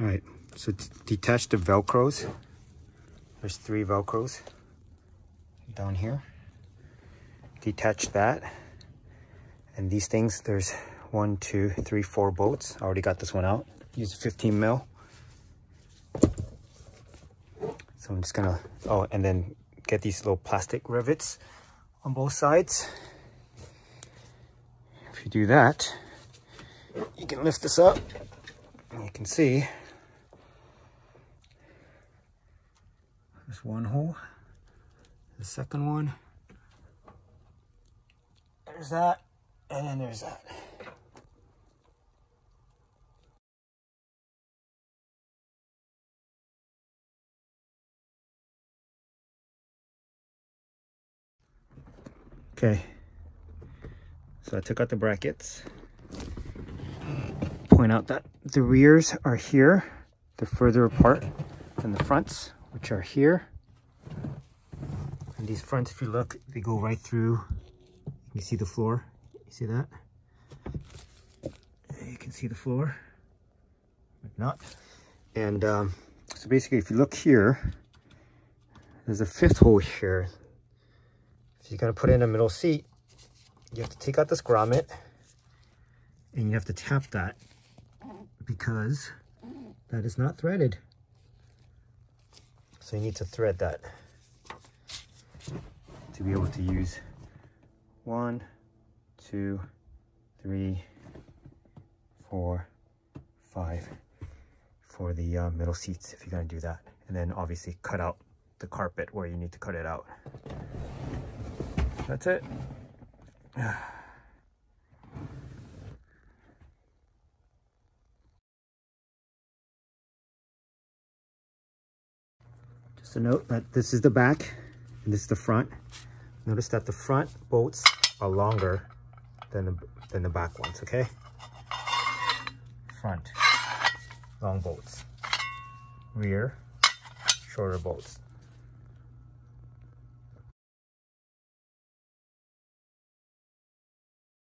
All right, so detach the Velcros. There's three Velcros down here. Detach that. And these things, there's one, two, three, four bolts. I already got this one out. Use 15 mil. So I'm just gonna, oh, and then get these little plastic rivets on both sides. If you do that, you can lift this up and you can see there's one hole, the second one, there's that, and then there's that. Okay, so I took out the brackets. Point out that the rears are here. They're further apart than the fronts, which are here. And these fronts, if you look, they go right through. You can see the floor? You see that? You can see the floor. Maybe not. And um, so basically, if you look here, there's a fifth hole here If you're going to put in a middle seat. You have to take out this grommet and you have to tap that because that is not threaded. So you need to thread that to be able to use one, two, three, four, five for the uh, middle seats if you're gonna do that. And then obviously cut out the carpet where you need to cut it out. That's it. A note that this is the back and this is the front. Notice that the front bolts are longer than the, than the back ones, okay? Front, long bolts. Rear, shorter bolts.